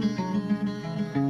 Thank you.